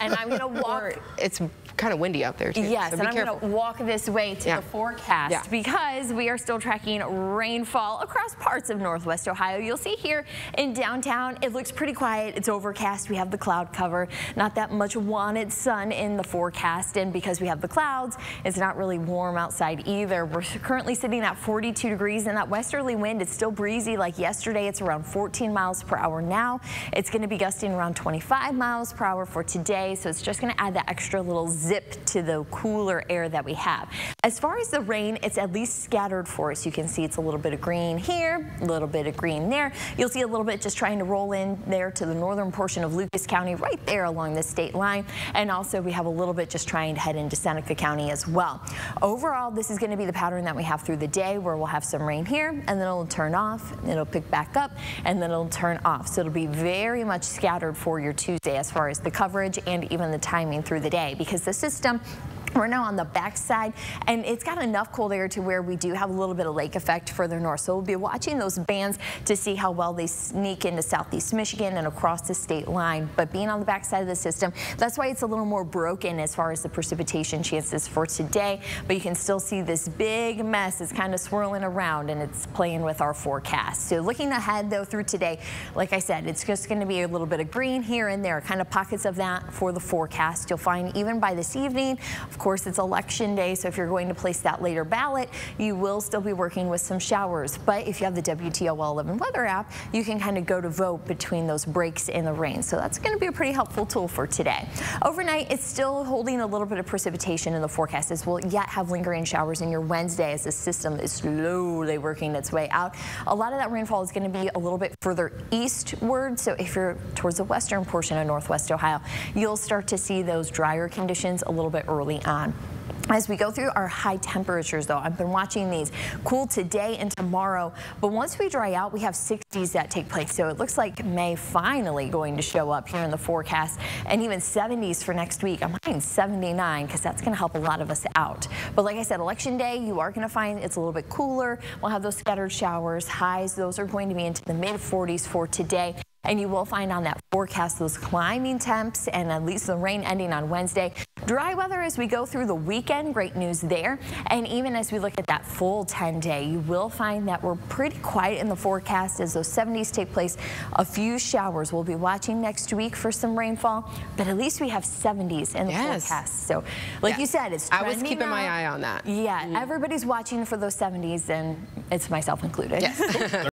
and I'm going to walk. it's kind of windy out there too. Yes, so and I'm going to walk this way to yeah. the forecast yeah. because we are still tracking rainfall across parts of northwest Ohio. You'll see here in downtown, it looks pretty quiet. It's overcast. We have the cloud cover. Not that much wanted sun in the forecast. And because we have the clouds, it's not really warm outside either. We're currently sitting at 42 degrees and that westerly wind, it's still breezy like yesterday. It's around 14 miles per hour now. It's going to be gusting around 25 miles per hour for today. So it's just going to add that extra little zip to the cooler air that we have. As far as the rain, it's at least scattered for us. You can see it's a little bit of green here, a little bit of green there. You'll see a little bit just trying to roll in there to the northern portion of Lucas County right there along the state line. And also we have a little bit just trying to head into Seneca County as well. Overall, this is going to be the pattern that we have through the day where we'll have some rain here and then it'll turn off, it'll pick back up and then it'll turn off. So it'll be very much scattered for your Tuesday as far as the coverage and even the timing through the day because the system we're now on the back side, and it's got enough cold air to where we do have a little bit of lake effect further north. So we'll be watching those bands to see how well they sneak into southeast Michigan and across the state line. But being on the back side of the system, that's why it's a little more broken as far as the precipitation chances for today. But you can still see this big mess is kind of swirling around, and it's playing with our forecast. So looking ahead, though, through today, like I said, it's just going to be a little bit of green here and there, kind of pockets of that for the forecast. You'll find even by this evening, of course, it's election day, so if you're going to place that later ballot, you will still be working with some showers. But if you have the WTOL 11 weather app, you can kind of go to vote between those breaks in the rain. So that's going to be a pretty helpful tool for today. Overnight, it's still holding a little bit of precipitation in the forecast as we'll yet have lingering showers in your Wednesday as the system is slowly working its way out. A lot of that rainfall is going to be a little bit further eastward. So if you're towards the western portion of northwest Ohio, you'll start to see those drier conditions a little bit early on on. As we go through our high temperatures, though, I've been watching these cool today and tomorrow, but once we dry out, we have 60s that take place. So it looks like May finally going to show up here in the forecast and even 70s for next week. I'm liking 79 because that's going to help a lot of us out. But like I said, election day, you are going to find it's a little bit cooler. We'll have those scattered showers. Highs, those are going to be into the mid 40s for today. And you will find on that forecast those climbing temps and at least the rain ending on Wednesday. Dry weather as we go through the weekend, great news there. And even as we look at that full 10 day, you will find that we're pretty quiet in the forecast as those 70s take place. A few showers. We'll be watching next week for some rainfall, but at least we have 70s in the yes. forecast. So like you said, it's I was keeping my eye on that. Yeah, mm. everybody's watching for those 70s and it's myself included. Yes.